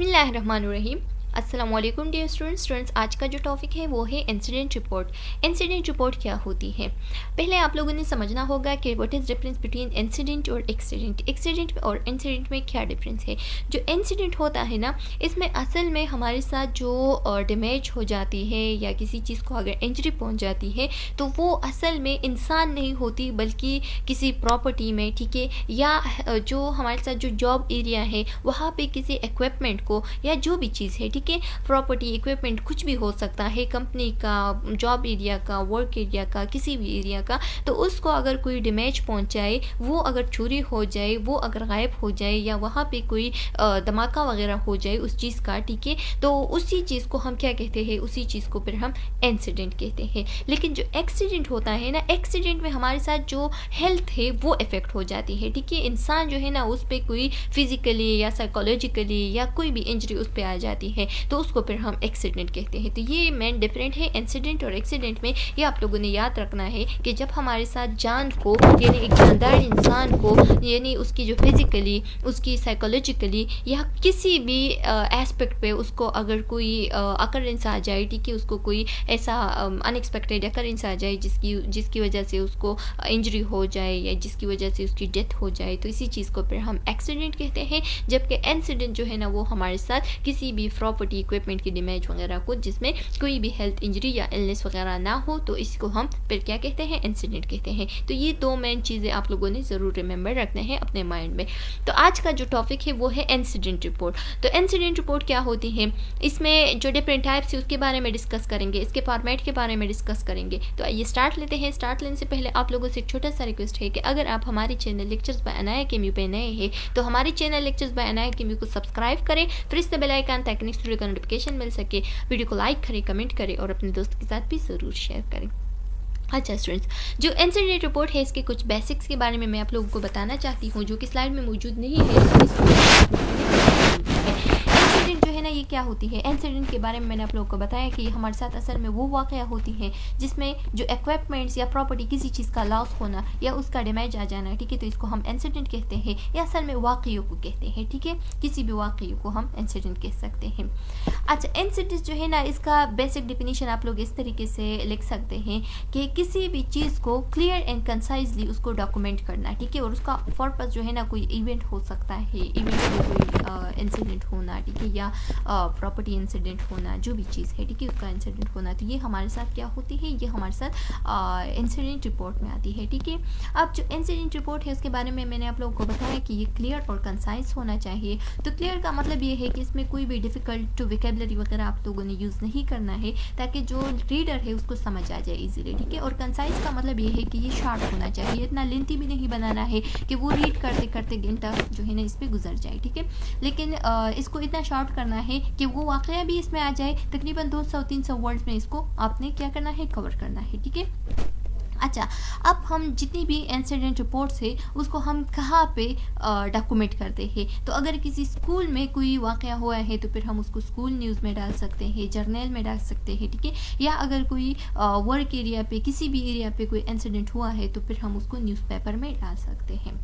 Bismillahirrahmanirrahim. वालेकुम dear students students आज का जो टॉपिक है, वो है इंसिडेंट रिपोर्ट इंसिडेंट रिपोर्ट क्या होती है? पहले आप लोगों ने समझना होगा कि what is difference between incident और एक्सीडेंट एक्सीडेंट और इंसिडेंट में क्या डिफरेंस है? जो इंसिडेंट होता है ना, इसमें असल में हमारे साथ जो डैमेज हो जाती है या किसी चीज़ को अगर इंजरी पहुँच जाती है तो वो असल में इंसान नहीं होती, बल्कि किसी प्रॉपर्टी में, ठीक है? या जो हमारे साथ जो जॉब एरिया है, वहाँ पर किसी इक्विपमेंट को या जो भी चीज़ है, ठीक है? प्रॉपर्टी इक्विपमेंट कुछ भी हो सकता है कंपनी का जॉब एरिया का वर्क एरिया का, किसी भी एरिया का तो उसको अगर कोई डैमेज पहुँचाए, वो अगर चोरी हो जाए, वो अगर गायब हो जाए या वहाँ पे कोई धमाका वगैरह हो जाए उस चीज़ का, ठीक है? तो उसी चीज़ को हम क्या कहते हैं? उसी चीज़ को फिर हम इंसिडेंट कहते हैं। लेकिन जो एक्सीडेंट होता है ना एक्सीडेंट में हमारे साथ जो हेल्थ है, वो इफ़ेक्ट हो जाती है, ठीक है? इंसान जो है ना, उस पर कोई फिजिकली या साइकोलॉजिकली या कोई भी इंजरी उस पर आ जाती है। तो उसको फिर हम एक्सीडेंट कहते हैं। तो ये मेन डिफरेंट है। इंसिडेंट और एक्सीडेंट में ये आप लोगों ने याद रखना है कि जब हमारे साथ जान को, यानी एक जानदार इंसान को, यानी उसकी जो फिज़िकली उसकी साइकोलॉजिकली या किसी भी एस्पेक्ट पे उसको अगर कोई अकरेंस आ जाए, ठीक है, उसको कोई ऐसा अनएक्सपेक्टेड अकरेंस आ जाए जिसकी जिसकी वजह से उसको इंजरी हो जाए या जिसकी वजह से उसकी डेथ हो जाए तो इसी चीज़ को फिर हम एक्सीडेंट कहते हैं। जबकि इंसिडेंट जो है ना, वो हमारे साथ किसी भी प्रॉपर्टी इक्विपमेंट की डैमेज वगैरह को, जिसमें कोई भी हेल्थ इंजरी या इलनेस वगैरह ना हो तो इसको हम फिर क्या कहते हैं? इंसिडेंट कहते हैं। तो ये दो मेन चीज़ें आप लोगों ने ज़रूर रिमेंबर रखने हैं अपने माइंड में। तो आज का जो टॉपिक है, वो है इंसिडेंट रिपोर्ट तो इंसिडेंट रिपोर्ट क्या होती है? इसमें जो डिफरेंट टाइप्स है, उसके बारे में डिस्कस करेंगे, इसके फॉर्मेट के बारे में डिस्कस करेंगे। तो आइए स्टार्ट लेते हैं। स्टार्ट लेने से पहले आप लोगों से छोटा सा रिक्वेस्ट है कि अगर आप हमारे चैनल लेक्चर्स बाय अनाया केम्यू पे नए हैं तो हमारे चैनल लेक्चर्स बाय अनाया केम्यू को सब्सक्राइब करें, फिर इस बेल आइकन ताकि नेक्स्ट वीडियो का नोटिफिकेशन मिल सके। वीडियो को लाइक करें कमेंट करें और अपने दोस्त के साथ भी ज़रूर शेयर करें। अच्छा स्टूडेंट्स जो इंसिडेंट रिपोर्ट है, इसके कुछ बेसिक्स के बारे में मैं आप लोगों को बताना चाहती हूँ, जो कि स्लाइड में मौजूद नहीं है ये क्या होती है? इंसिडेंट के बारे में मैंने आप लोगों को बताया कि हमारे साथ असल में वो वाक़ होती है जिसमें जो इक्विपमेंट्स या प्रॉपर्टी किसी चीज़ का लॉस होना या उसका डैमेज आ जाना, ठीक है? तो इसको हम इंसिडेंट कहते हैं या असल में वाक़ियों को कहते हैं, ठीक है? किसी भी वाक़ियों को हम इंसिडेंट कह सकते हैं। अच्छा इंसिडेंट जो है ना, इसका बेसिक डिफिनीशन आप लोग इस तरीके से लिख सकते हैं कि किसी भी चीज़ को क्लियर एंड कंसाइजली उसको डॉक्यूमेंट करना, ठीक है? और उसका पर्पज़ जो है ना, कोई इवेंट हो सकता है इवेंट कोई इंसिडेंट होना, ठीक है? या प्रॉपर्टी इंसिडेंट होना, जो भी चीज़ है, ठीक है, उसका इंसिडेंट होना तो ये हमारे साथ क्या होती है? ये हमारे साथ इंसिडेंट रिपोर्ट में आती है, ठीक है? अब जो इंसिडेंट रिपोर्ट है, उसके बारे में मैंने आप लोगों को बताया कि ये क्लियर और कंसाइज होना चाहिए। तो क्लियर का मतलब ये है कि इसमें कोई भी डिफ़िकल्ट विकेबलरी वगैरह आप लोगों ने यूज़ नहीं करना है, ताकि जो रीडर है, उसको समझ आ जाए ईजिली ठीक है? और कंसाइज का मतलब ये है कि ये शार्ट होना चाहिए, इतना लेंथी भी नहीं बनाना है कि वो रीड करते करते घंटा जो है ना, इस पर गुजर जाए, ठीक है? लेकिन इसको इतना शॉर्ट करना है कि वो वाक़ भी इसमें आ जाए तकरीबन दो सौ तीन सौ वर्ड्स में इसको आपने क्या करना है कवर करना है ठीक है? अच्छा अब हम जितनी भी इंसिडेंट रिपोर्ट्स है उसको हम कहाँ पे डॉक्यूमेंट करते हैं? तो अगर किसी स्कूल में कोई वाक़ हुआ है तो फिर हम उसको स्कूल न्यूज़ में डाल सकते हैं जर्नल में डाल सकते हैं ठीक है? ठीके? या अगर कोई वर्क एरिया पे किसी भी एरिया पे कोई इंसिडेंट हुआ है तो फिर हम उसको न्यूज़पेपर में डाल सकते हैं।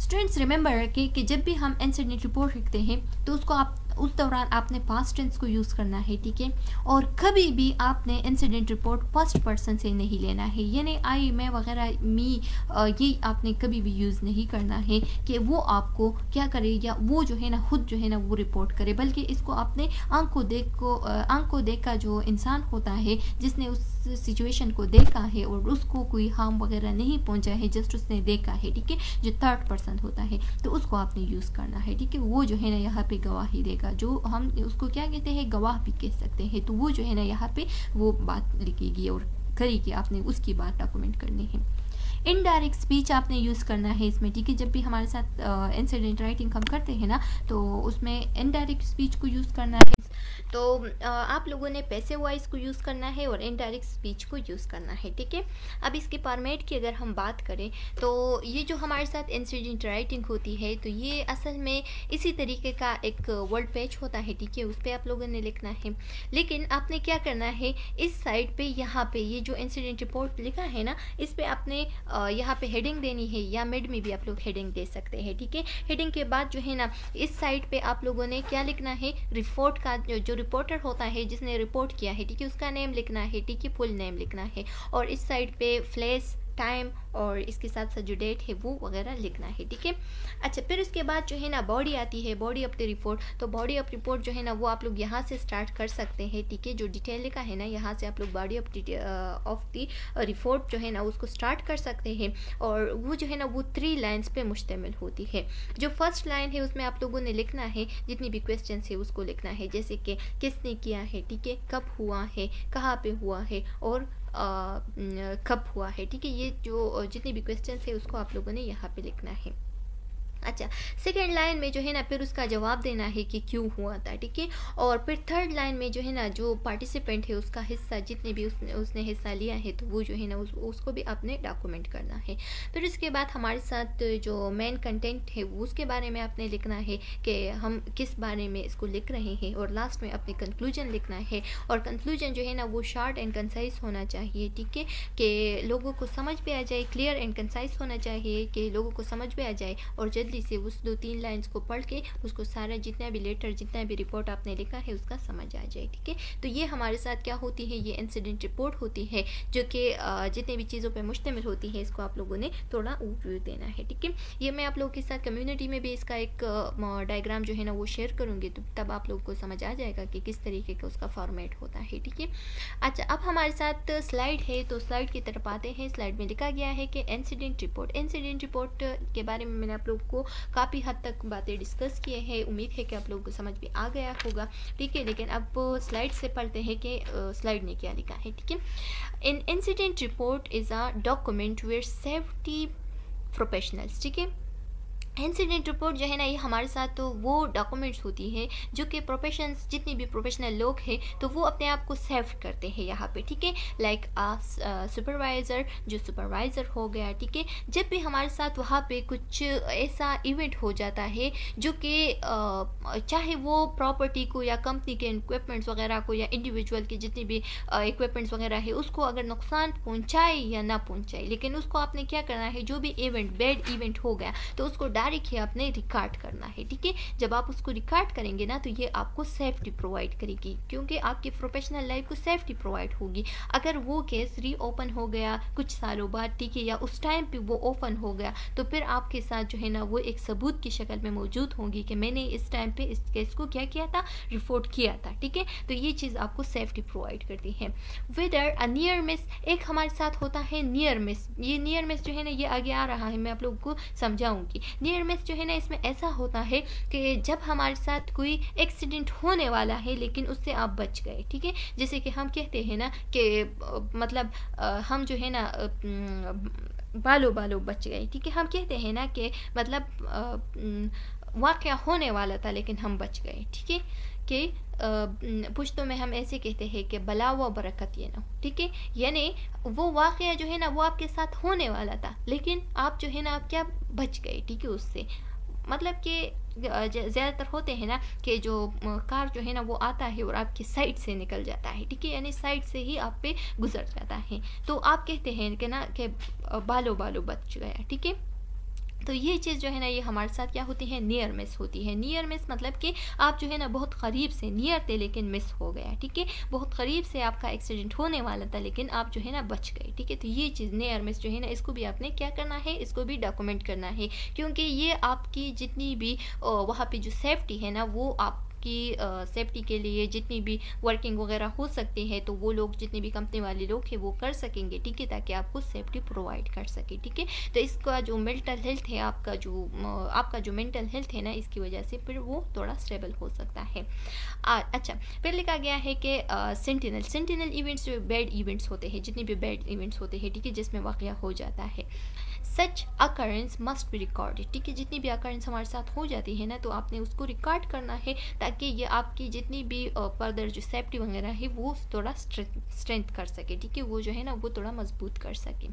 स्टूडेंट्स रिमेंबर कि, कि जब भी हम इंसिडेंट रिपोर्ट लिखते हैं तो उसको आप उस दौरान आपने पास्ट टेंस को यूज़ करना है, ठीक है? और कभी भी आपने इंसिडेंट रिपोर्ट फ़र्स्ट पर्सन से नहीं लेना है। यानी आई मैं वगैरह मी ये आपने कभी भी यूज़ नहीं करना है कि वो आपको क्या करे या वो जो है ना, खुद जो है ना, वो रिपोर्ट करे। बल्कि इसको आपने आँख को देख को आँख को देख का जो इंसान होता है, जिसने उस सिचुएशन को देखा है और उसको कोई हार्म वगैरह नहीं पहुँचा है जस्ट उसने देखा है, ठीक है? जो थर्ड पर्सन होता है तो उसको आपने यूज़ करना है, ठीक है? वो जो है ना, यहाँ पे गवाही देगा। जो हम उसको क्या कहते हैं, गवाह भी कह सकते हैं। तो वो जो है ना, यहाँ पे वो बात लिखेगी और करेगी आपने उसकी बात डॉक्यूमेंट करनी है। इनडायरेक्ट स्पीच आपने यूज़ करना है इसमें, ठीक है? जब भी हमारे साथ इंसिडेंट राइटिंग हम करते हैं ना तो उसमें इनडायरेक्ट स्पीच को यूज़ करना है। तो आप लोगों ने पैसे वॉइस को यूज़ करना है और इनडायरेक्ट स्पीच को यूज़ करना है, ठीक है? अब इसके फॉर्मेट की अगर हम बात करें तो ये जो हमारे साथ इंसिडेंट राइटिंग होती है तो ये असल में इसी तरीके का एक वर्ड पेज होता है, ठीक है? उस पर आप लोगों ने लिखना है। लेकिन आपने क्या करना है, इस साइड पे यहाँ पे ये जो इंसिडेंट रिपोर्ट लिखा है ना, इस पर आपने यहाँ पे हेडिंग देनी है या मिड में भी आप लोग हेडिंग दे सकते हैं, ठीक है? हेडिंग के बाद जो है ना, इस साइड पे आप लोगों ने क्या लिखना है रिपोर्ट का जो रिपोर्टर होता है, जिसने रिपोर्ट किया है, ठीक है, उसका नेम लिखना है, ठीक है फुल नेम लिखना है और इस साइड पे फ्लैश टाइम और इसके साथ साथ जो डेट है वो वगैरह लिखना है, ठीक है? अच्छा फिर उसके बाद जो है ना बॉडी आती है बॉडी ऑफ़ द रिपोर्ट तो बॉडी ऑफ़ रिपोर्ट जो है ना, वो आप लोग यहाँ से स्टार्ट कर सकते हैं, ठीक है? जो डिटेल का है ना, यहाँ से आप लोग body of of the report जो है ना, उसको स्टार्ट कर सकते हैं और वो जो है ना, वो थ्री लाइन्स पर मुश्तमिल होती है। जो फ़र्स्ट लाइन है, उसमें आप लोगों ने लिखना है, जितनी भी क्वेश्चन है, उसको लिखना है, जैसे कि किसने किया है, ठीक है? कब हुआ है, कहाँ पे हुआ है और कब हुआ है? ठीक है, ये जो, जितने भी क्वेश्चन है, उसको आप लोगों ने यहाँ पे लिखना है। अच्छा सेकेंड लाइन में जो है ना फिर उसका जवाब देना है कि क्यों हुआ था ठीक है? और फिर थर्ड लाइन में जो है ना जो पार्टिसिपेंट है उसका हिस्सा जितने भी उसने उसने हिस्सा लिया है तो वो जो है ना उस, उसको भी आपने डॉक्यूमेंट करना है। फिर उसके बाद हमारे साथ जो मेन कंटेंट है उसके बारे में आपने लिखना है कि हम किस बारे में इसको लिख रहे हैं और लास्ट में अपने कंक्लूजन लिखना है। और कंक्लूजन जो है ना वो शार्ट एंड कंसाइज होना चाहिए ठीक है? कि लोगों को समझ भी आ जाए क्लियर एंड कंसाइज होना चाहिए कि लोगों को समझ भी आ जाए और जल्द जल्दी से उस दो तीन लाइन्स को पढ़ के उसको सारा जितना भी लेटर जितना भी रिपोर्ट आपने लिखा है, उसका समझ आ जाए, ठीक है? तो ये हमारे साथ क्या होती है? ये इंसिडेंट रिपोर्ट होती है, जो कि जितने भी चीज़ों पर मुश्तमिल होती है, इसको आप लोगों ने थोड़ा ओवरव्यू देना है, ठीक है? ये मैं आप लोगों के साथ कम्युनिटी में भी इसका एक डायग्राम जो है ना, वो शेयर करूँगी तो तब आप लोगों को समझ आ जाएगा कि किस तरीके का उसका फॉर्मेट होता है, ठीक है? अच्छा अब हमारे साथ स्लाइड है तो स्लाइड की तरफ़ आते हैं। स्लाइड में लिखा गया है कि इंसिडेंट रिपोर्ट इंसिडेंट रिपोर्ट के बारे में मैंने आप लोग को काफ़ी हद तक बातें डिस्कस किए हैं। उम्मीद है कि आप लोगों को समझ में आ गया होगा। ठीक है, लेकिन अब स्लाइड से पढ़ते हैं कि स्लाइड ने क्या लिखा है, ठीक है? An incident report is a document where safety professionals ठीक है? इंसिडेंट रिपोर्ट जो है ना, ये हमारे साथ तो वो डॉक्यूमेंट्स होती है जो कि प्रोफेशंस जितने भी प्रोफेशनल लोग हैं तो वो अपने आप को सेव करते हैं यहाँ पे, ठीक है? लाइक सुपरवाइज़र जो सुपरवाइज़र हो गया, ठीक है? जब भी हमारे साथ वहाँ पे कुछ ऐसा इवेंट हो जाता है, जो कि चाहे वो प्रॉपर्टी को या कंपनी के इक्विपमेंट्स वगैरह को या इंडिविजुअल के जितने भी इक्विपमेंट्स वगैरह है, उसको अगर नुकसान पहुँचाए या ना पहुँचाए, लेकिन उसको आपने क्या करना है? जो भी इवेंट बैड इवेंट हो गया तो उसको डायरेक्ट ही, आपने रिकॉर्ड करना है, ठीक है? जब आप उसको रिकॉर्ड करेंगे ना तो ये आपको सेफ्टी प्रोवाइड करेगी, क्योंकि आपकी प्रोफेशनल लाइफ को सेफ्टी प्रोवाइड होगी। अगर वो केस री ओपन हो गया कुछ सालों बाद, ठीक है, या उस टाइम पे वो ओपन हो गया तो फिर आपके साथ जो है ना, वो एक सबूत की शक्ल में मौजूद होंगी कि मैंने इस टाइम पे इस केस को क्या किया था रिपोर्ट किया था, ठीक है? तो ये चीज़ आपको सेफ्टी प्रोवाइड करती है। वेदर अ नियर मिस एक हमारे साथ होता है नियर मिस ये नियर मिस जो है ना, ये आगे आ रहा है, मैं आप लोगों को समझाऊँगी। नियर मिस जो है ना, इसमें ऐसा होता है कि जब हमारे साथ कोई एक्सीडेंट होने वाला है, लेकिन उससे आप बच गए, ठीक है? जैसे कि हम कहते हैं ना कि मतलब हम जो है ना बालो बालो बच गए, ठीक है? हम कहते हैं ना कि मतलब वाक़ होने वाला था, लेकिन हम बच गए, ठीक है? कि पुश्तों में हम ऐसे कहते हैं कि बला व बरकत ये ना ठीक है? यानी वो वाक़ जो है ना, वो आपके साथ होने वाला था, लेकिन आप जो है ना, आप क्या बच गए? ठीक है, उससे। मतलब कि ज़्यादातर होते हैं ना कि जो कार जो है ना, वो आता है और आपकी साइड से निकल जाता है। ठीक है? यानी साइड से ही आप पे गुजर जाता है। तो आप कहते हैं कि ना कि बालो बालो बच गया। ठीक है? तो ये चीज़ जो है ना, ये हमारे साथ क्या होती है? नियर मिस होती है। नियर मिस मतलब कि आप जो है ना, बहुत करीब से नियर थे लेकिन मिस हो गया, ठीक है? बहुत करीब से आपका एक्सीडेंट होने वाला था लेकिन आप जो है ना, बच गए, ठीक है? तो ये चीज़ नियर मिस जो है ना, इसको भी आपने क्या करना है? इसको भी डॉक्यूमेंट करना है, क्योंकि ये आपकी जितनी भी वहाँ पर जो सेफ्टी है ना, वो आप की सेफ्टी के लिए जितनी भी वर्किंग वगैरह हो सकती है तो वो लोग जितने भी कंपनी वाले लोग हैं वो कर सकेंगे ठीक है? ताकि आपको सेफ्टी प्रोवाइड कर सके ठीक है? तो इसका जो मेंटल हेल्थ है आपका जो आपका जो मेंटल हेल्थ है ना इसकी वजह से फिर वो थोड़ा स्टेबल हो सकता है। आ, अच्छा फिर लिखा गया है कि सेंटिनल सेंटिनल इवेंट्स जो बैड इवेंट्स होते हैं जितने भी बैड इवेंट्स होते हैं ठीक है? जिसमें वाक़ हो जाता है। Such occurrence must be recorded ठीक है? जितनी भी अकरेंस हमारे साथ हो जाती है ना तो आपने उसको रिकॉर्ड करना है ताकि ये आपकी जितनी भी फर्दर जो सेफ्टी वगैरह है, वो थोड़ा स्ट्रेंथ कर सके, ठीक है? वो जो है ना, वो थोड़ा मज़बूत कर सके।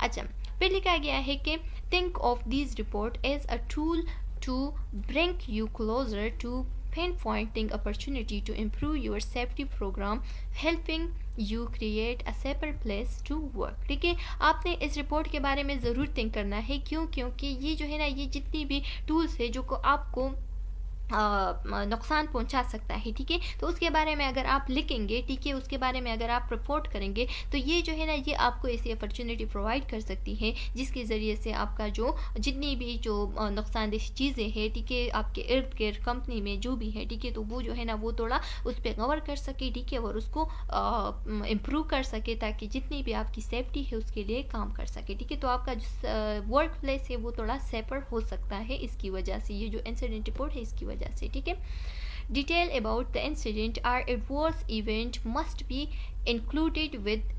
अच्छा फिर लिखा गया है कि think of this report as a tool to bring you closer to pinpointing opportunity to improve your safety program helping you create a safer place to work ठीक है आपने इस रिपोर्ट के बारे में ज़रूर थिंक करना है क्यों क्योंकि ये जो है ना ये जितनी भी टूल्स है जो को आपको नुकसान पहुँचा सकता है, ठीक है? तो उसके बारे में अगर आप लिखेंगे, ठीक है? उसके बारे में अगर आप रिपोर्ट करेंगे तो ये जो है ना, ये आपको ऐसी अपॉर्चुनिटी प्रोवाइड कर सकती है, जिसके ज़रिए से आपका जो जितनी भी जो नुकसानदेह चीज़ें हैं, ठीक है? आपके इर्द गिर्द कंपनी में जो भी है, ठीक है? तो वो जो है ना, वो थोड़ा उस पर कवर कर सके, ठीक है? और उसको इम्प्रूव कर सके, ताकि जितनी भी आपकी सेफ्टी है, उसके लिए काम कर सके, ठीक है? तो आपका जो वर्क प्लेस है, वो थोड़ा सेपर हो सकता है, इसकी वजह से, ये जो इंसिडेंट रिपोर्ट है, इसकी वजह वजह से ठीक है detail about the incident or adverse event must be included with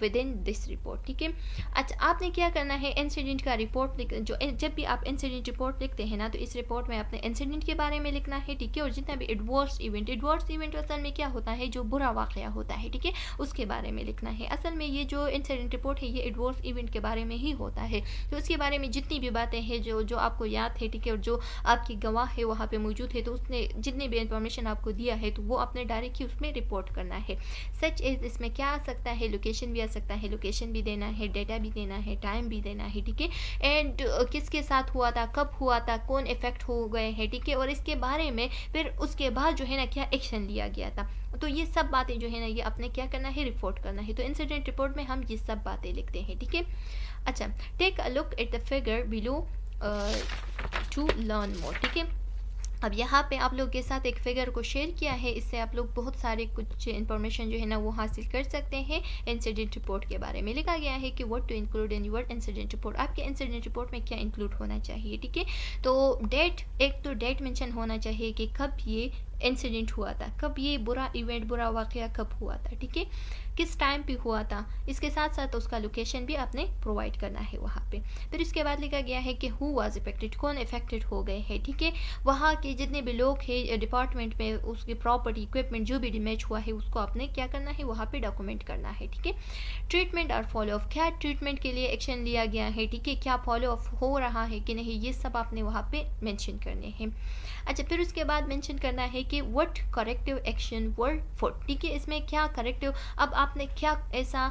with in this report ठीक है? अच्छा आपने क्या करना है? इंसिडेंट का रिपोर्ट जो, जब भी आप इंसिडेंट रिपोर्ट लिखते हैं ना तो इस रिपोर्ट में आपने इंसिडेंट के बारे में लिखना है, ठीक है? और जितना भी एडवर्स इवेंट एडवर्स इवेंट असल में क्या होता है? जो बुरा वाक़ होता है, ठीक है? उसके बारे में लिखना है। असल में ये जो इंसिडेंट रिपोर्ट है, ये एडवर्स इवेंट के बारे में ही होता है। तो उसके बारे में जितनी भी बातें हैं, जो जो आपको याद है, ठीक है? और जो आपकी गवाह है, वहाँ पर मौजूद है तो उसने जितनी भी इंफॉर्मेशन आपको दिया है तो वो आपने डायरेक्ट ही उसमें रिपोर्ट करना है। सच इसमें क्या आ सकता है? लोकेशन भी आ सकता है लोकेशन भी देना है डेटा भी देना है टाइम भी देना है, ठीक है? एंड किसके साथ हुआ था, कब हुआ था, कौन इफ़ेक्ट हो गए हैं, ठीक है? और इसके बारे में फिर उसके बाद जो है ना क्या एक्शन लिया गया था? तो ये सब बातें जो है ना, ये अपने क्या करना है रिपोर्ट करना है। तो इंसिडेंट रिपोर्ट में हम ये सब बातें लिखते हैं, ठीक है? अच्छा take a look at the figure below to learn more ठीक है? अब यहाँ पे आप लोग के साथ एक फिगर को शेयर किया है। इससे आप लोग बहुत सारे कुछ इन्फॉर्मेशन जो है ना वो हासिल कर सकते हैं। इंसिडेंट रिपोर्ट के बारे में लिखा गया है कि what to include in your incident report आपके इंसिडेंट रिपोर्ट में क्या इंक्लूड होना चाहिए, ठीक है? तो डेट एक तो डेट मेंशन होना चाहिए कि कब ये इंसिडेंट हुआ था, कब ये बुरा इवेंट बुरा वाक़ कब हुआ था, ठीक है? किस टाइम पे हुआ था, इसके साथ साथ उसका लोकेशन भी आपने प्रोवाइड करना है वहाँ पे। फिर इसके बाद लिखा गया है कि हु वाज इफेक्टेड कौन इफेक्टेड हो गए हैं, ठीक है? वहाँ के जितने भी लोग हैं डिपार्टमेंट में उसकी प्रॉपर्टी इक्विपमेंट जो भी डैमेज हुआ है, उसको आपने क्या करना है, वहाँ पे डॉक्यूमेंट करना है, ठीक है? ट्रीटमेंट और फॉलो ऑफ़ क्या ट्रीटमेंट के लिए एक्शन लिया गया है, ठीक है? क्या फॉलो ऑफ़ हो रहा है कि नहीं, ये सब आपने वहाँ पे मैंशन करने हैं। अच्छा फिर उसके बाद मैंशन करना है कि what corrective action were put ठीक है? इसमें क्या करेक्टिव अब आपने क्या ऐसा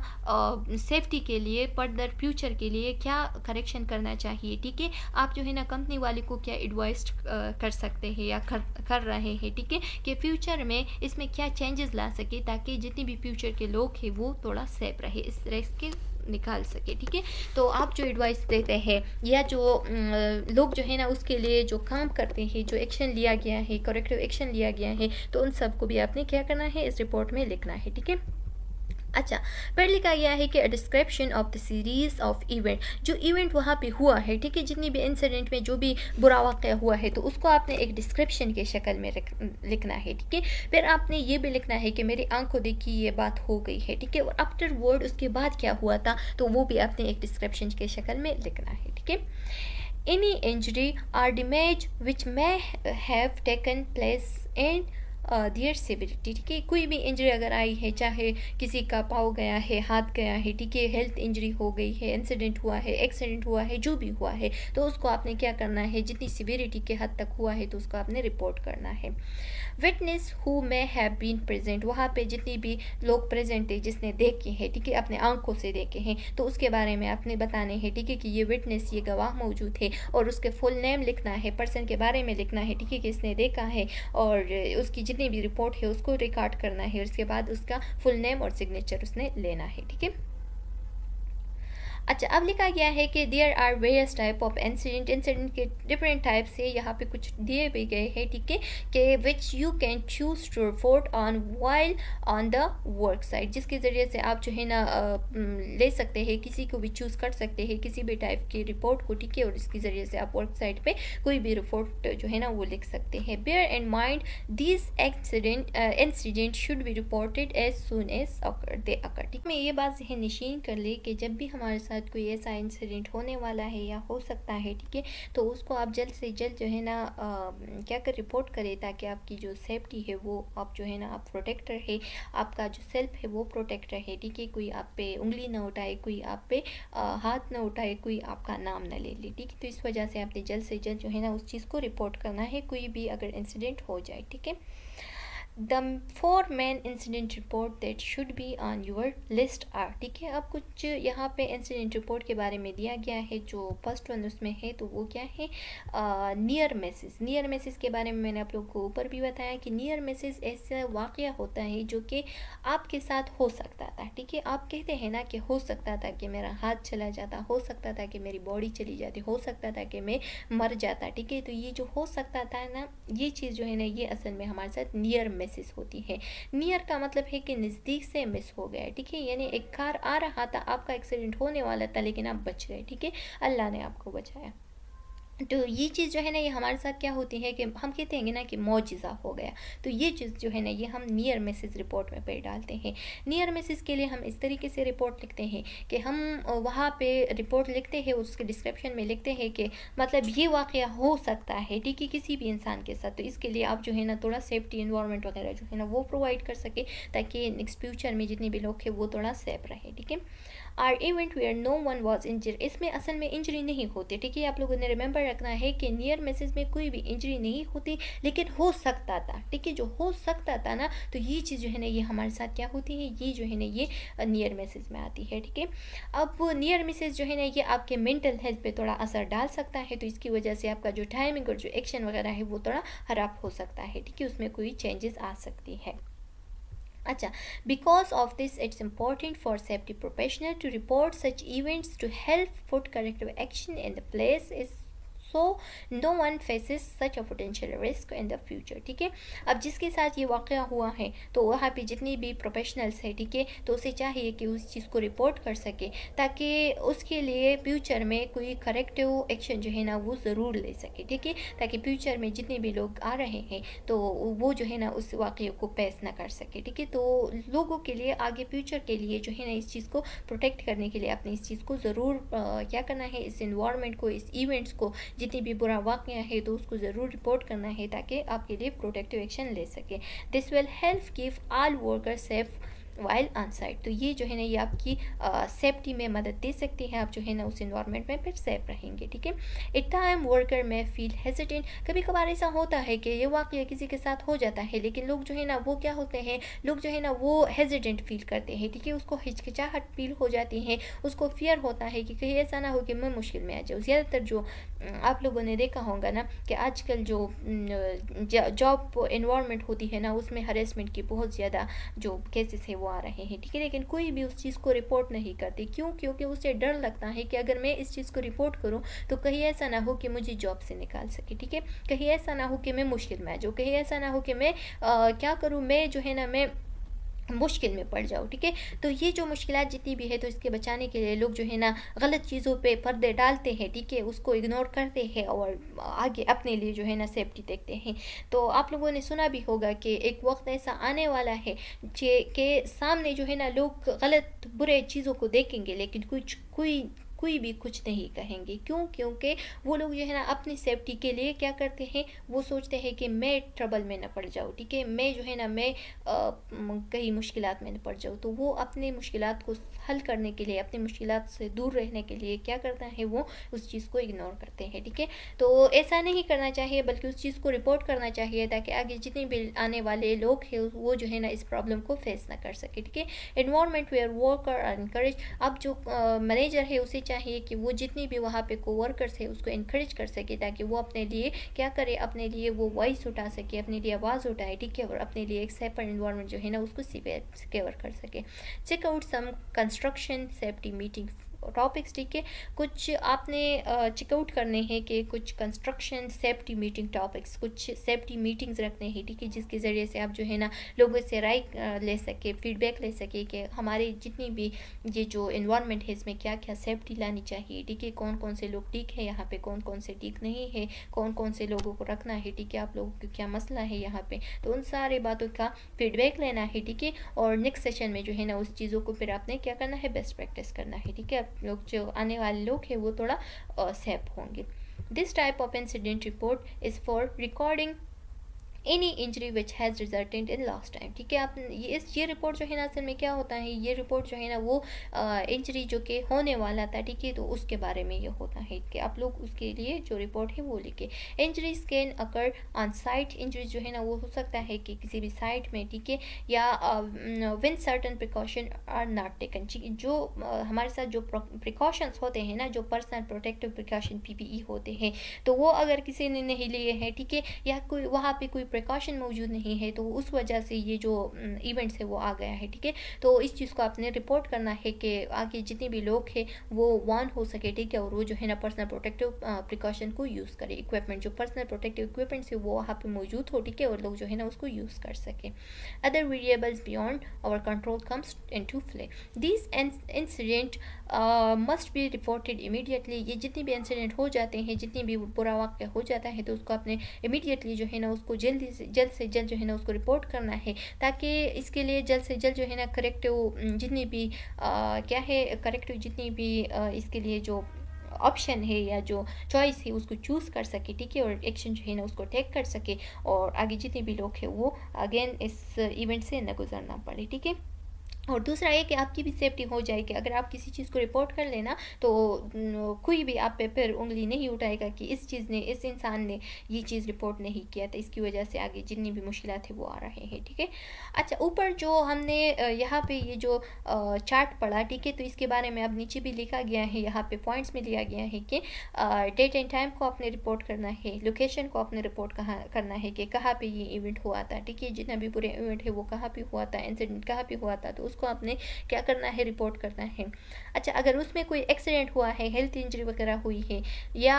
सेफ्टी के लिए फर्दर फ्यूचर के लिए क्या करेक्शन करना चाहिए? ठीक है? आप जो है ना कंपनी वाले को क्या एडवाइस कर सकते हैं या कर कर रहे हैं, ठीक है? कि फ्यूचर में इसमें क्या चेंजेस ला सके ताकि जितनी भी फ्यूचर के लोग हैं वो थोड़ा सेफ़ रहे, इस रेस के निकाल सके, ठीक है? तो आप जो एडवाइस देते हैं या जो लोग जो है ना उसके लिए जो काम करते हैं, जो एक्शन लिया गया है करेक्टिव एक्शन लिया गया है तो उन सबको भी आपने क्या करना है, इस रिपोर्ट में लिखना है, ठीक है? अच्छा फिर लिखा गया है कि description of the series of event जो इवेंट वहाँ पे हुआ है, ठीक है, जितनी भी इंसिडेंट में जो भी बुरा वाक़ हुआ है तो उसको आपने एक डिस्क्रिप्शन के शक्ल में लिखना है, ठीक है? फिर आपने ये भी लिखना है कि मेरी आँखों देखी ये बात हो गई है, ठीक है? और आफ्टर वर्ड उसके बाद क्या हुआ था तो वो भी आपने एक डिस्क्रिप्शन के शक्ल में लिखना है, ठीक है? Any injury or damage which may have taken place in their vicinity ठीक है? कोई भी इंजरी अगर आई है, चाहे किसी का पाव गया है, हाथ गया है, ठीक है? हेल्थ इंजरी हो गई है इंसिडेंट हुआ है एक्सीडेंट हुआ है, जो भी हुआ है तो उसको आपने क्या करना है? जितनी सिविरिटी के हद तक हुआ है तो उसको आपने रिपोर्ट करना है। Witness who may have been present वहाँ पे जितनी भी लोग प्रेजेंट है जिसने देखे हैं, ठीक है? अपने आँखों से देखे हैं तो उसके बारे में आपने बताने हैं, ठीक है? कि ये विटनेस ये गवाह मौजूद है, और उसके फुल नेम लिखना है पर्सन के बारे में लिखना है, ठीक है? कि इसने देखा है, और उसकी जितनी भी रिपोर्ट है उसको रिकॉर्ड करना है, उसके बाद उसका फुल नेम और सिग्नेचर उसने लेना है, ठीक है? अच्छा अब लिखा गया है कि there are various type of incident incident के डिफरेंट टाइप से यहाँ पे कुछ दिए भी गए हैं, ठीक है? कि which you can choose to report on while on the work site जिसके ज़रिए से आप जो है ना ले सकते हैं, किसी को भी चूज़ कर सकते हैं, किसी भी टाइप की रिपोर्ट को, ठीक है? और इसके ज़रिए से आप वर्क साइट पर कोई भी रिपोर्ट जो है ना, वो लिख सकते हैं। Bear in mind this accident incident should be reported as soon as occur they occur ठीक है? ये बात जहन नशीन कर ले कि जब भी हमारे साथ साथ कोई ऐसा इंसिडेंट होने वाला है या हो सकता है ठीक है? तो उसको आप जल्द से जल्द जो है ना क्या कर रिपोर्ट करें ताकि आपकी जो सेफ्टी है वो आप जो है ना आप प्रोटेक्ट रहे आपका जो सेल्फ है वो प्रोटेक्ट रहे ठीक है? कोई आप पे उंगली ना उठाए कोई आप पे आ, हाथ ना उठाए कोई आपका नाम ना ले ले ठीक है? तो इस वजह से आपने जल्द से जल्द जो है ना उस चीज़ को रिपोर्ट करना है कोई भी अगर इंसिडेंट हो जाए ठीक है? The four main incident report that should be on your list are ठीक है? अब कुछ यहाँ पे इंसिडेंट रिपोर्ट के बारे में दिया गया है जो फ़र्स्ट वन उसमें है तो वो क्या है? नियर मैसेज नियर मैसेज के बारे में मैंने आप लोगों को ऊपर भी बताया कि नियर मैसेज ऐसा वाक़ होता है जो कि आपके साथ हो सकता था, ठीक है? आप कहते हैं ना कि हो सकता था कि मेरा हाथ चला जाता, हो सकता था कि मेरी बॉडी चली जाती, हो सकता था कि मैं मर जाता, ठीक है? तो ये जो हो सकता था ना, ये चीज़ जो है ना, ये असल में हमारे साथ नियर मिसिस होती है। नियर का मतलब है कि नज़दीक से मिस हो गया ठीक है? यानी एक कार आ रहा था, आपका एक्सीडेंट होने वाला था, लेकिन आप बच गए, ठीक है? अल्लाह ने आपको बचाया। तो ये चीज़ जो है ना, ये हमारे साथ क्या होती है कि हम कहते हैं ना कि मोजिज़ा हो गया। तो ये चीज़ जो है ना, ये हम नियर मैसेज रिपोर्ट में पे डालते हैं। नियर मैसेज के लिए हम इस तरीके से रिपोर्ट लिखते हैं कि हम वहाँ पे रिपोर्ट लिखते हैं, उसके डिस्क्रिप्शन में लिखते हैं कि मतलब ये वाक़ हो सकता है, ठीक है, किसी भी इंसान के साथ। तो इसके लिए आप जो है ना, थोड़ा सेफ्टी इन्वायरमेंट वगैरह जो है ना, वो प्रोवाइड कर सके, ताकि नेक्स्ट फ्यूचर में जितने भी लोग हैं, वो थोड़ा सेफ़ रहे, ठीक है? Or event where no one was injured इसमें असल में इंजरी नहीं होती, ठीक है? आप लोगों ने रिमेंबर रखना है कि नियर मैसेज में कोई भी इंजरी नहीं होती, लेकिन हो सकता था, ठीक है? जो हो सकता था ना तो ये चीज़ जो है ना, ये हमारे साथ क्या होती है? ये जो है ना, ये नियर मैसेज में आती है, ठीक है? अब नियर मैसेज जो है ना, ये आपके मेंटल हेल्थ पे थोड़ा असर डाल सकता है तो इसकी वजह से आपका जो टाइमिंग और जो एक्शन वगैरह है, वो थोड़ा खराब हो सकता है, ठीक है? उसमें कोई चेंजेस आ सकती है। Acha. Because of this, it's important for safety professional to report such events to help put corrective action in the place is so no one faces such a potential risk in the future ठीक है? अब जिसके साथ ये वाक़ हुआ है तो वहाँ पे जितनी भी प्रोफेशनल्स है, ठीक है तो उसे चाहिए कि उस चीज़ को रिपोर्ट कर सके, ताकि उसके लिए फ्यूचर में कोई करेक्टिव एक्शन जो है ना, वो ज़रूर ले सके, ठीक है? ताकि फ्यूचर में जितने भी लोग आ रहे हैं तो वो जो है ना, उस वाक़े को पेश ना कर सके, ठीक है? तो लोगों के लिए, आगे फ्यूचर के लिए जो है ना, इस चीज़ को प्रोटेक्ट करने के लिए आपने इस चीज़ को ज़रूर क्या करना है, इस इन्वायरमेंट को, इस इवेंट्स को जितनी भी बुरा वाक़ है तो उसको ज़रूर रिपोर्ट करना है ताकि आपके लिए प्रोटेक्टिव एक्शन ले सके। This will help give all worker safe while onsite तो ये जो है ना, ये आपकी सेफ्टी में मदद दे सकती है। आप जो है ना, उस इन्वायरमेंट में फिर सेफ़ रहेंगे, ठीक है? At time worker may feel hesitant कभी कभार ऐसा होता है कि ये वाक़ किसी के साथ हो जाता है, लेकिन लोग जो है ना, वो क्या होते हैं? लोग जो है ना, वो हेजिटेंट फील करते हैं, ठीक है? उसको हिचकिचाहट फील हो जाती है। उसको फियर होता है कि कहीं ऐसा ना हो कि मैं मुश्किल में आ जाऊँ। ज़्यादातर जो आप लोगों ने देखा होगा ना कि आजकल जो जॉब इन्वायरमेंट होती है ना उसमें हरेसमेंट की बहुत ज़्यादा जो केसेस है वो आ रहे हैं ठीक है? लेकिन कोई भी उस चीज़ को रिपोर्ट नहीं करती। क्यों? क्योंकि उसे डर लगता है कि अगर मैं इस चीज़ को रिपोर्ट करूँ तो कहीं ऐसा ना हो कि मुझे जॉब से निकाल सके ठीक है? कहीं ऐसा ना हो कि मैं मुश्किल में आ जाऊँ कहीं ऐसा ना हो कि मैं आ, क्या करूँ? मैं जो है ना मैं मुश्किल में पड़ जाओ, ठीक है? तो ये जो मुश्किल जितनी भी है तो इसके बचाने के लिए लोग जो है ना, गलत चीज़ों पे पर्दे डालते हैं, ठीक है? उसको इग्नोर करते हैं और आगे अपने लिए जो है ना सेफ्टी देखते हैं। तो आप लोगों ने सुना भी होगा कि एक वक्त ऐसा आने वाला है, जे, के सामने जो है ना, लोग गलत, बुरे चीज़ों को देखेंगे, लेकिन कुछ, कोई कोई भी कुछ नहीं कहेंगे। क्यों? क्योंकि वो लोग जो है ना, अपनी सेफ्टी के लिए क्या करते हैं? वो सोचते हैं कि मैं ट्रबल में न पड़ जाऊँ, ठीक है? मैं जो है ना, मैं कहीं मुश्किल में न पड़ जाऊँ। तो वो अपने मुश्किल को हल करने के लिए, अपनी मुश्किल से दूर रहने के लिए क्या करता है? वो उस चीज़ को इग्नोर करते हैं, ठीक है? तो ऐसा नहीं करना चाहिए, बल्कि उस चीज़ को रिपोर्ट करना चाहिए, ताकि आगे जितने भी आने वाले लोग हैं, वो जो है ना, इस प्रॉब्लम को फेस ना कर सके, ठीक है? इन्वायरमेंट वेयर वर्कर इनक्रेज अब जो मैनेजर है, उसे चाहिए कि वो जितनी भी वहाँ पे को वर्कर्स है उसको इनक्रेज कर सके ताकि वो अपने लिए क्या करे, अपने लिए वो वॉइस उठा सके, अपने लिए आवाज़ उठाए, ठीक है? और अपने लिए एक सेपर इन्वायरमेंट जो है ना, उसको सिक्योर कर सके। Checkout some construction safety meeting topics ठीक है कुछ आपने चेकआउट करने हैं कि कुछ कंस्ट्रक्शन सेफ्टी मीटिंग टॉपिक्स कुछ सेफ्टी मीटिंग्स रखने हैं, ठीक है, जिसके ज़रिए से आप जो है ना लोगों से राय ले सके फीडबैक ले सके कि हमारे जितनी भी ये जो इन्वायरमेंट है, इसमें क्या क्या सेफ्टी लानी चाहिए, ठीक है कौन कौन से लोग ठीक है यहाँ पे कौन कौन से ठीक नहीं है कौन कौन से लोगों को रखना है, ठीक है, आप लोगों को क्या मसला है यहाँ पे तो उन सारे बातों का फीडबैक लेना है, ठीक है, और नेक्स्ट सेशन में जो है ना उस चीज़ों को फिर आपने क्या करना है बेस्ट प्रैक्टिस करना है, ठीक है लोग जो आने वाले लोग हैं, वो थोड़ा सेफ़ होंगे। This type of incident report is for recording any injury which has resulted in last time ठीक है? आप ये इस, ये रिपोर्ट जो है ना, असल में क्या होता है? ये रिपोर्ट जो है ना, वो इंजरी जो कि होने वाला था, ठीक है? तो उसके बारे में ये होता है कि आप लोग उसके लिए जो रिपोर्ट है वो लिखे। Injuries can occur on site injuries जो है ना, वो हो सकता है कि किसी भी साइट में, ठीक है? या when certain precaution are not taken ठीक जो हमारे साथ जो प्रिकॉशंस होते हैं ना, जो पर्सनल प्रोटेक्टिव प्रिकॉशन पीपीई होते हैं तो वो अगर किसी ने नहीं लिए हैं, ठीक है? या कोई, वहाँ पे कोई प्रिकॉशन मौजूद नहीं है तो उस वजह से ये जो इवेंट्स है वो आ गया है, ठीक है? तो इस चीज़ को आपने रिपोर्ट करना है कि आगे जितने भी लोग हैं, वो वार्न हो सके, ठीक है? और वो जो है ना पर्सनल प्रोटेक्टिव प्रिकॉशन को यूज़ करे। इक्विपमेंट जो पर्सनल प्रोटेक्टिव इक्विपमेंट्स है, वो वहाँ पर मौजूद हो, ठीक है? और लोग जो है ना उसको यूज़ कर सके। Other variables beyond our control comes into play this incident must be reported immediately ये जितने भी इंसिडेंट हो जाते हैं, जितनी भी बुरा वाक्य हो जाता है तो उसको आपने इमीडिएटली जो है ना उसको जल्दी जल्दी से जल्द से जल्द जो है ना उसको रिपोर्ट करना है ताकि इसके लिए जल्द से जल्द जो है ना करेक्टिव जितनी भी आ, क्या है करेक्टिव जितनी भी आ, इसके लिए जो ऑप्शन है या जो चॉइस है उसको चूज़ कर सके ठीक है? और एक्शन जो है ना उसको टेक कर सके और आगे जितने भी लोग हैं वो अगेन इस इवेंट से ना गुजरना पड़े ठीक है? और दूसरा ये कि आपकी भी सेफ्टी हो जाएगी। अगर आप किसी चीज़ को रिपोर्ट कर लेना तो कोई भी आप पे फिर उंगली नहीं उठाएगा कि इस चीज़ ने, इस इंसान ने ये चीज़ रिपोर्ट नहीं किया। था इसकी वजह से आगे जितनी भी मुश्किल थे वो आ रहे हैं, ठीक है? अच्छा ऊपर जो हमने यहाँ पे ये जो चार्ट पढ़ा, ठीक है? तो इसके बारे में अब नीचे भी लिखा गया है, यहाँ पे पॉइंट्स में लिया गया है कि डेट एंड टाइम को आपने रिपोर्ट करना है लोकेशन को आपने रिपोर्ट कहाँ, करना है कि कहाँ पर ये इवेंट हुआ था, ठीक है? जितना भी पूरे इवेंट है वो कहाँ पर हुआ था इंसिडेंट कहाँ पर हुआ था तो उसको आपने क्या करना है रिपोर्ट करना है। अच्छा अगर उसमें कोई एक्सीडेंट हुआ है हेल्थ इंजरी वगैरह हुई है, या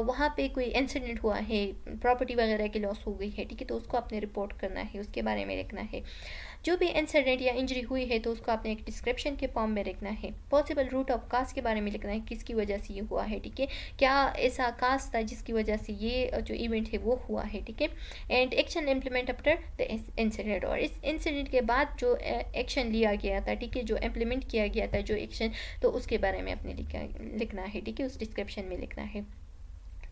वहाँ पे कोई इंसिडेंट हुआ है प्रॉपर्टी वगैरह की लॉस हो गई है, ठीक है तो उसको आपने रिपोर्ट करना है, उसके बारे में लिखना है। जो भी इंसिडेंट या इंजरी हुई है तो उसको आपने एक डिस्क्रिप्शन के फॉर्म में लिखना है। पॉसिबल रूट ऑफ़ कास्ट के बारे में लिखना है, किसकी वजह से ये हुआ है, ठीक है? क्या ऐसा कास्ट था जिसकी वजह से ये जो इवेंट है, वो हुआ है, ठीक है? And action implement after the incident और इस इंसिडेंट के बाद जो एक्शन लिया गया था, ठीक है? जो इम्प्लीमेंट किया गया था, जो एक्शन तो उसके बारे में अपने लिखना है, ठीक है? उस डिस्क्रिप्शन में लिखना है।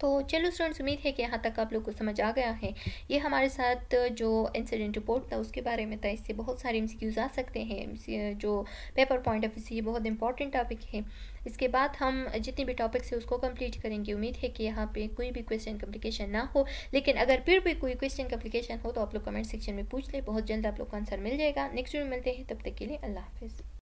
तो चलो स्टूडेंट्स उम्मीद है कि यहाँ तक आप लोग को समझ आ गया है। ये हमारे साथ जो इंसिडेंट रिपोर्ट था, उसके बारे में था। इससे बहुत सारे एम आ सकते हैं। जो पेपर पॉइंट ऑफ़ व्यू ये बहुत इंपॉर्टेंट टॉपिक है। इसके बाद हम जितने भी टॉपिक्स है, उसको कंप्लीट करेंगे। उम्मीद है कि यहाँ पे कोई भी क्वेश्चन कम्प्लिकेशन ना हो। लेकिन अगर फिर भी कोई क्वेश्चन कम्प्लिकेशन हो तो आप लोग कमेंट सेक्शन में पूछ ले। बहुत जल्द आप लोग को आंसर मिल जाएगा। नेक्स्ट वीडियो मिलते हैं। तब तक के लिए अल्लाह हाफिज़।